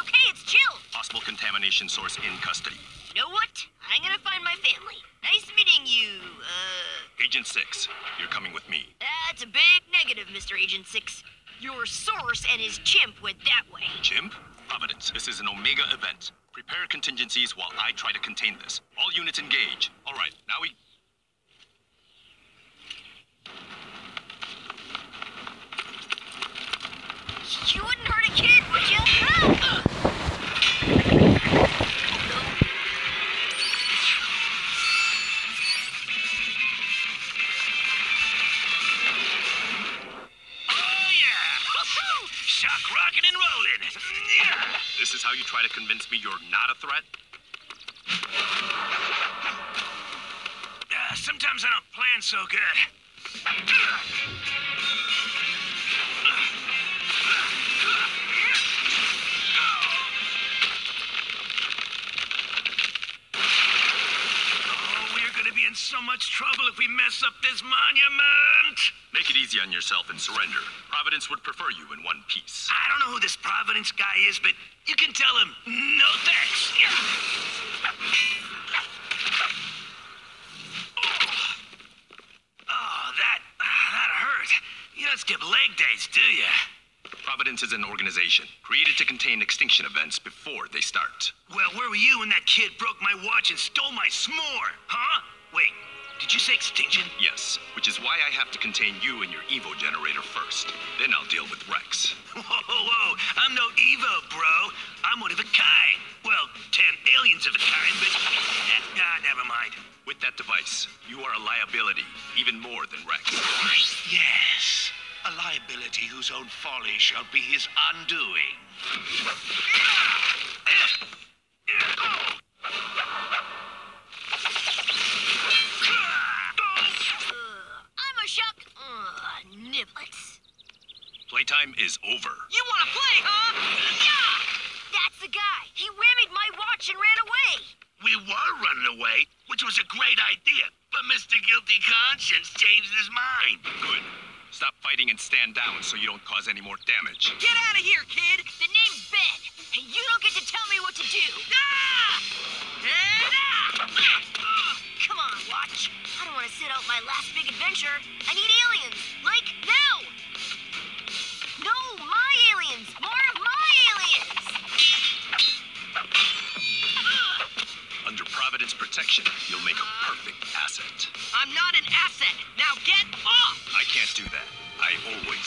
okay. It's chill. Possible contamination source in custody. You know what? I'm gonna find my family. Nice meeting you, uh... Agent 6, you're coming with me. That's a big negative, Mr. Agent 6. Your source and his chimp went that way. Chimp? Providence, this is an Omega event. Prepare contingencies while I try to contain this. All units engage. All right, now we... You wouldn't hurt a kid, would you? Ah! Oh, yeah! Woo-hoo! Shock rocking and rolling. Yeah. This is how you try to convince me you're not a threat? Uh, sometimes I don't plan so good. So much trouble if we mess up this monument. Make it easy on yourself and surrender. Providence would prefer you in one piece. I don't know who this Providence guy is, but you can tell him no thanks. Oh, oh that ah, that hurt. You don't skip leg days, do you? Providence is an organization created to contain extinction events before they start. Well, where were you when that kid broke my watch and stole my s'more? Huh? Wait, did you say extinction? Yes, which is why I have to contain you and your Evo generator first. Then I'll deal with Rex. Whoa, whoa, whoa. I'm no Evo, bro. I'm one of a kind. Well, ten aliens of a kind, but. Ah, never mind. With that device, you are a liability, even more than Rex. Yes, a liability whose own folly shall be his undoing. Playtime is over. You wanna play, huh? Yeah! That's the guy. He whammied my watch and ran away. We were running away, which was a great idea, but Mr. Guilty Conscience changed his mind. Good. Stop fighting and stand down so you don't cause any more damage. Get out of here, kid! The name's Ben, and you don't get to tell me what to do! Ah! And ah! Ah! Come on, Watch. I don't want to sit out my last big adventure. I need aliens, Protection, you'll make a perfect asset. I'm not an asset. Now get off! I can't do that. I always